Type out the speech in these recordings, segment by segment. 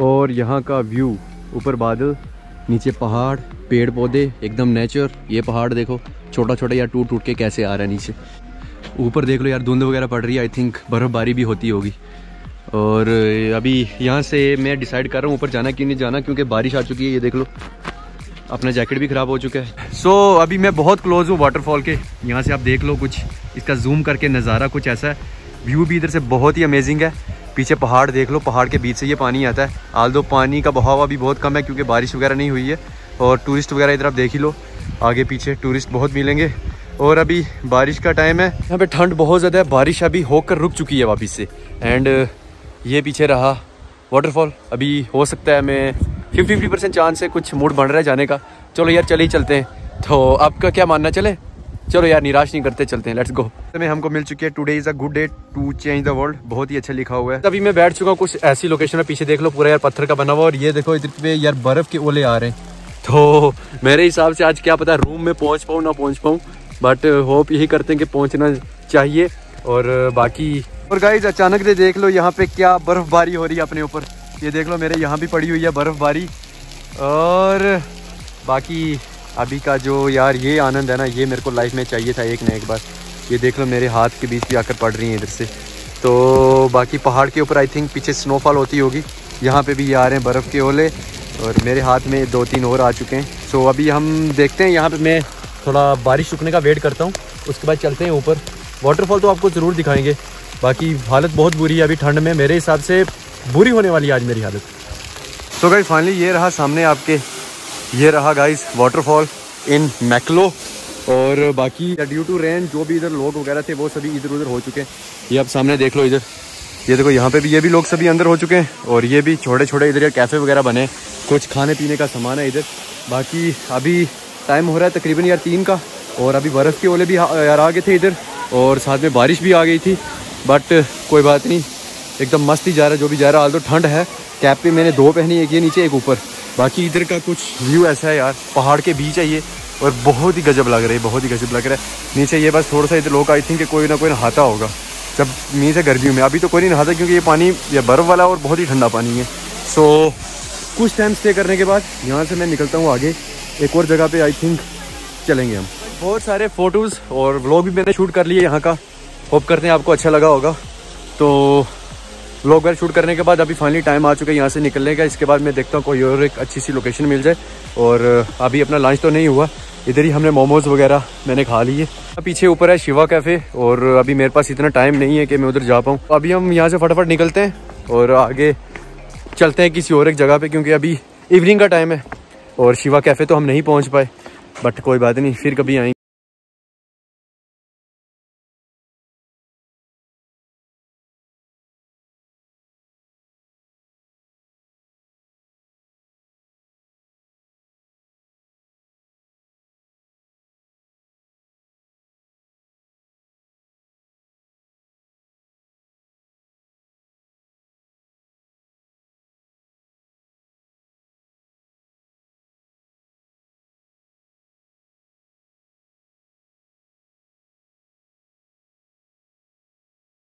और यहाँ का व्यू ऊपर बादल नीचे पहाड़ पेड़ पौधे एकदम नेचर। ये पहाड़ देखो छोटा छोटा यार टूट टूट के कैसे आ रहा है नीचे। ऊपर देख लो यार धुंध वगैरह पड़ रही है आई थिंक बर्फ़बारी भी होती होगी। और अभी यहाँ से मैं डिसाइड कर रहा हूँ ऊपर जाना कि नहीं जाना क्योंकि बारिश आ चुकी है ये देख लो। अपना जैकेट भी ख़राब हो चुका है। सो so, अभी मैं बहुत क्लोज हूँ वाटरफॉल के। यहाँ से आप देख लो कुछ इसका जूम करके नज़ारा कुछ ऐसा है। व्यू भी इधर से बहुत ही अमेजिंग है। पीछे पहाड़ देख लो, पहाड़ के बीच से ये पानी आता है। आल दो पानी का बहाव अभी बहुत कम है क्योंकि बारिश वगैरह नहीं हुई है। और टूरिस्ट वगैरह इधर आप देख ही लो, आगे पीछे टूरिस्ट बहुत मिलेंगे। और अभी बारिश का टाइम है। यहाँ पे ठंड बहुत ज़्यादा है, बारिश अभी होकर रुक चुकी है वापस से। एंड ये पीछे रहा वाटरफॉल अभी हो सकता है हमें फिफ्टी फिफ्टी परसेंट चांस है कुछ मूड बन रहा है जाने का। चलो यार, चले ही चलते हैं। तो आपका क्या मानना, चले? चलो यार निराश नहीं करते चलते हैं लेट्स गो में हमको मिल चुकी है today is a good day to change the world बहुत ही अच्छा लिखा हुआ है। अभी मैं बैठ चुका हूँ कुछ ऐसी लोकेशन है पीछे देख लो पूरा यार पत्थर का बना हुआ और ये देखो इधर पे यार बर्फ़ के ओले आ रहे हैं। तो मेरे हिसाब से आज क्या पता रूम में पहुँच पाऊँ ना पहुँच पाऊँ बट होप यही करते हैं कि पहुँचना चाहिए और बाकी और गाइज़ अचानक से देख लो यहाँ पे क्या बर्फबारी हो रही है अपने ऊपर। ये देख लो मेरे यहाँ भी पड़ी हुई है बर्फबारी। और बाकी अभी का जो यार ये आनंद है ना, ये मेरे को लाइफ में चाहिए था एक ना एक बार। ये देख लो मेरे हाथ के बीच भी आकर पड़ रही है इधर से। तो बाकी पहाड़ के ऊपर आई थिंक पीछे स्नोफॉल होती होगी। यहाँ पे भी ये आ रहे हैं बर्फ़ के ओले और मेरे हाथ में दो तीन और आ चुके हैं। सो अभी हम देखते हैं, यहाँ पे मैं थोड़ा बारिश रुकने का वेट करता हूँ। उसके बाद चलते हैं ऊपर। वाटरफॉल तो आपको ज़रूर दिखाएँगे। बाकी हालत बहुत बुरी है अभी ठंड में। मेरे हिसाब से बुरी होने वाली है आज मेरी हालत। तो गाइज़ फाइनली ये रहा सामने आपके ये रहा गाइस वाटरफॉल इन मैकलो और बाकी ड्यू टू रेन जो भी इधर लोग वगैरह थे, वो सभी इधर उधर हो चुके हैं। ये आप सामने देख लो इधर। ये देखो, यहाँ पे भी, ये भी लोग सभी अंदर हो चुके हैं और ये भी छोटे छोटे इधर यार कैफ़े वगैरह बने कुछ खाने पीने का सामान है इधर। बाकी अभी टाइम हो रहा है तकरीबन यार तीन का और अभी बर्फ़ के ओले भी यार आ गए थे इधर और साथ में बारिश भी आ गई थी। बट कोई बात नहीं, एकदम मस्त ही जा रहा है, जो भी जा रहा है हाल तो ठंड है। कैप पे मैंने दो पहनी, एक ये नीचे, एक ऊपर। बाकी इधर का कुछ व्यू ऐसा है यार। पहाड़ के बीच है ये और बहुत ही गजब लग रहा है बहुत ही गजब लग रहा है। नीचे ये बस थोड़ा सा इधर लोग आई थिंक कोई ना कोई नहाता होगा। जब से गर्मियों में अभी तो कोई नहीं नहाता क्योंकि ये पानी ये बर्फ़ वाला और बहुत ही ठंडा पानी है। सो so, कुछ टाइम स्टे करने के बाद यहाँ से मैं निकलता हूँ आगे। एक और जगह पे आई थिंक चलेंगे हम। बहुत सारे फ़ोटोज़ और व्लॉग भी मैंने शूट कर लिए यहाँ का। होप करते हैं आपको अच्छा लगा होगा। तो व्लॉग वगैरह शूट करने के बाद अभी फाइनली टाइम आ चुका है यहाँ से निकलने का। इसके बाद मैं देखता हूँ कोई और एक अच्छी सी लोकेशन मिल जाए। और अभी अपना लंच तो नहीं हुआ। इधर ही हमने मोमोज वगैरह मैंने खा लिए। पीछे ऊपर है शिवा कैफ़े और अभी मेरे पास इतना टाइम नहीं है कि मैं उधर जा पाऊँ। अभी हम यहाँ से फटाफट निकलते हैं और आगे चलते हैं किसी और एक जगह पे, क्योंकि अभी इवनिंग का टाइम है और शिवा कैफ़े तो हम नहीं पहुँच पाए। बट कोई बात नहीं, फिर कभी आएँगे।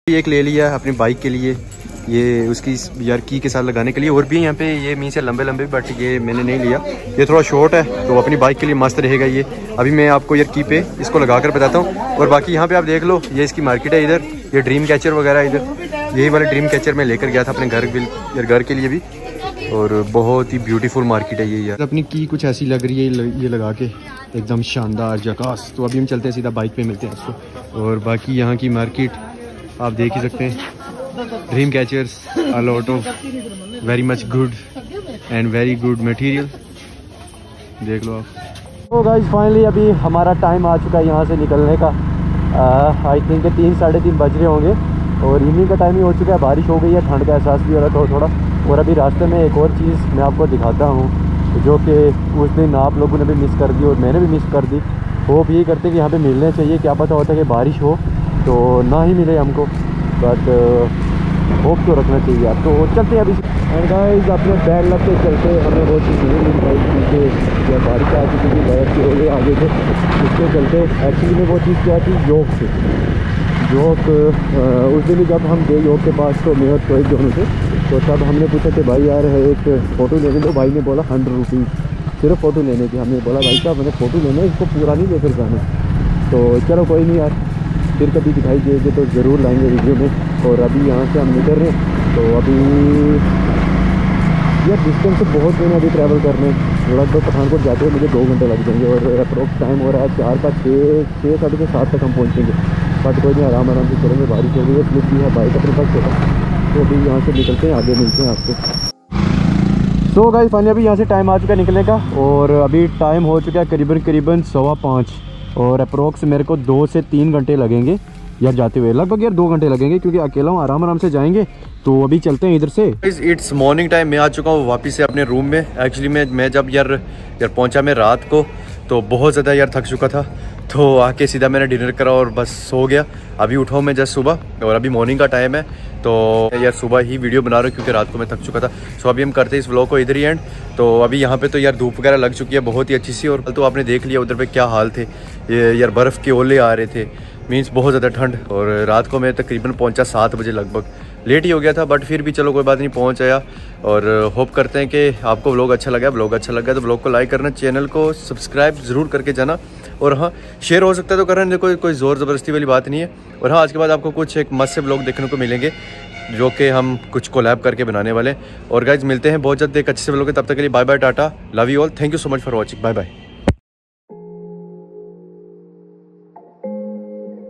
एक ले लिया अपनी बाइक के लिए, ये उसकी यार की के साथ लगाने के लिए, और भी यहाँ पे ये मी से लंबे लंबे बट ये मैंने नहीं लिया। ये थोड़ा शॉर्ट है तो अपनी बाइक के लिए मस्त रहेगा ये। अभी मैं आपको यार की पे इसको लगा कर बताता हूँ। और बाकी यहाँ पे आप देख लो, ये इसकी मार्केट है इधर, ये ड्रीम कैचर वगैरह इधर। यही वाले ड्रीम कैचर मैं लेकर गया था अपने घर घर के लिए भी। और बहुत ही ब्यूटीफुल मार्केट है ये यार। अपनी की कुछ ऐसी लग रही है, ये लगा के। एकदम शानदार, जकास। तो अभी हम चलते हैं सीधा बाइक पे मिलते हैं इसको और बाकी यहाँ की मार्केट आप देख ही सकते हैं। Dream catchers a lot of very much good and very good material देख लो आप। तो गाइज़ फाइनली अभी हमारा टाइम आ चुका है यहाँ से निकलने का। आई थिंक तीन, साढ़े तीन बज रहे होंगे और इवनिंग का टाइम ही हो चुका है। बारिश हो गई है, ठंड का एहसास भी हो रहा थोड़ा थोड़ा। और अभी रास्ते में एक और चीज़ मैं आपको दिखाता हूँ, जो कि उस दिन आप लोगों ने भी मिस कर दी और मैंने भी मिस कर दी। होप ये करते कि यहाँ पे मिलने चाहिए। क्या पता होता है कि बारिश हो। तो ना ही मिले हमको बट होप uh, तो रखना चाहिए आप तो चलते हैं अभी। एंड गाइस अपने बैग लग के चलते हमें बहुत चीज़ नहीं मिल पाई क्योंकि या बारिश आ चुकी थी बर्फ़ की हो गई आगे से। उसके चलते एक्चुअली में वो चीज़ क्या थी? योग से। योग उस दिन जब हम गए योग के पास तो मेहर तो एक दोनों से तो तब हमने पूछा कि भाई यार एक फ़ोटो लेने दो। भाई ने बोला हंड्रेड रुपीज़ सिर्फ़ फ़ोटो लेने की हमने बोला भाई साहब मैंने फ़ोटो लेना है इसको पूरा नहीं लेकर जाना तो चलो कोई नहीं यार। फिर कभी दिखाई देगी तो ज़रूर लाएँगे वीडियो में। और अभी यहाँ से हम निकल रहे हैं। तो अभी यार डिस्टेंस तो बहुत दिन अभी ट्रैवल करने। लगभग पठानकोट जाते हुए मुझे दो घंटे लग जाएँगे और अप्रोक्स टाइम हो रहा है चार का छः छः, साढ़े छः, सात तक हम पहुँचेंगे। बट कोई नहीं, आराम आराम से चलेंगे। बारिश हो गई है स्लिप भी है बाइक अपने पास चला। तो अभी यहाँ से निकलते हैं, आगे मिलते हैं आपको सो गाइस फाइनली अभी यहाँ से टाइम आ चुका है निकलने का। और अभी टाइम हो चुका है करीबन करीबन सवा पाँच। और अप्रोक्स मेरे को दो से तीन घंटे लगेंगे यार जाते हुए। लगभग यार दो घंटे लगेंगे क्योंकि अकेला हूँ, आराम आराम से जाएँगे। तो अभी चलते हैं इधर से। इट्स मॉर्निंग टाइम मैं आ चुका हूँ वापस से अपने रूम में। एक्चुअली मैं मैं जब यार यार पहुँचा मैं रात को तो बहुत ज़्यादा यार थक चुका था। तो आके सीधा मैंने डिनर करा और बस सो गया। अभी उठाऊँ मैं जस्ट सुबह, और अभी मॉर्निंग का टाइम है। तो यार सुबह ही वीडियो बना रहा हूँ क्योंकि रात को मैं थक चुका था। सो अभी हम करते हैं इस व्लॉग को इधर ही एंड तो अभी यहाँ पे तो यार धूप वगैरह लग चुकी है, बहुत ही अच्छी सी, और तो आपने देख लिया उधर पे क्या हाल थे। ये यार बर्फ़ के ओले आ रहे थे मीन्स बहुत ज़्यादा ठंड। और रात को मैं तकरीबन पहुँचा सात बजे लगभग। लेट ही हो गया था बट फिर भी चलो कोई बात नहीं, पहुँच आया। और होप करते हैं कि आपको ब्लॉग अच्छा लगा। व्लॉग अच्छा लगा तो ब्लॉग को लाइक करना चैनल को सब्सक्राइब ज़रूर करके जाना। और हाँ शेयर हो सकता है तो कर रहे कोई कोई ज़ोर ज़बरदस्ती वाली बात नहीं है। और हाँ आज के बाद आपको कुछ एक मस्त से ब्लॉग देखने को मिलेंगे, जो कि हम कुछ कोलैब करके बनाने वाले और गाइज़ मिलते हैं बहुत जल्द, एक अच्छे से ब्लॉग तब तक के लिए bye bye tata love you all thank you so much for watching bye bye